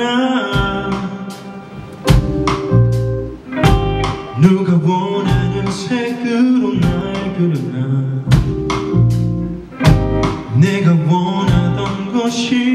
나 누가 원하는 색으로 날 그려나 내가 원하던 것이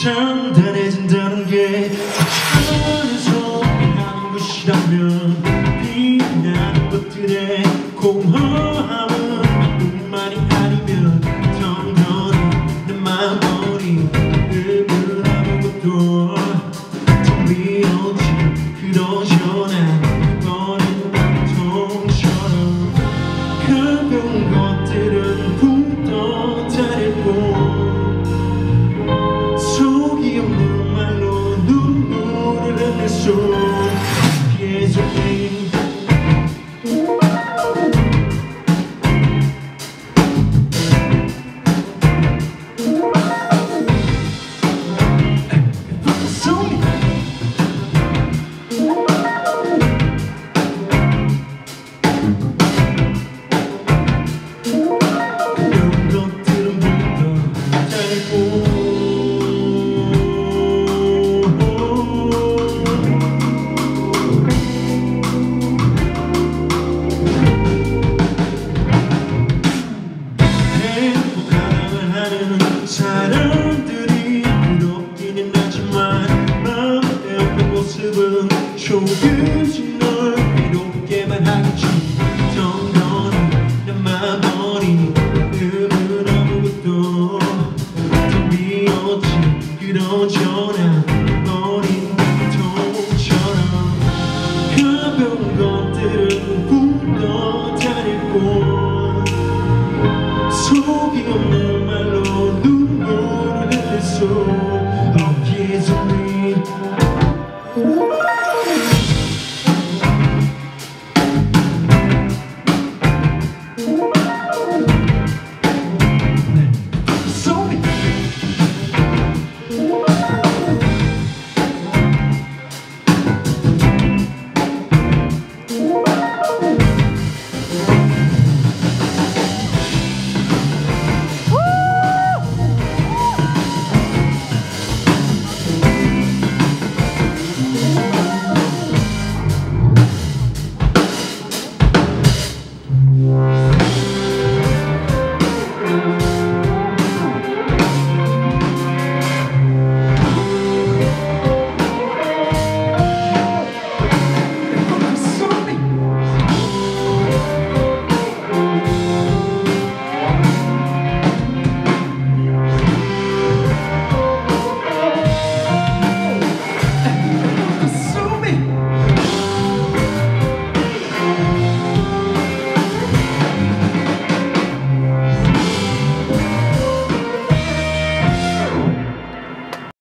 Turn 것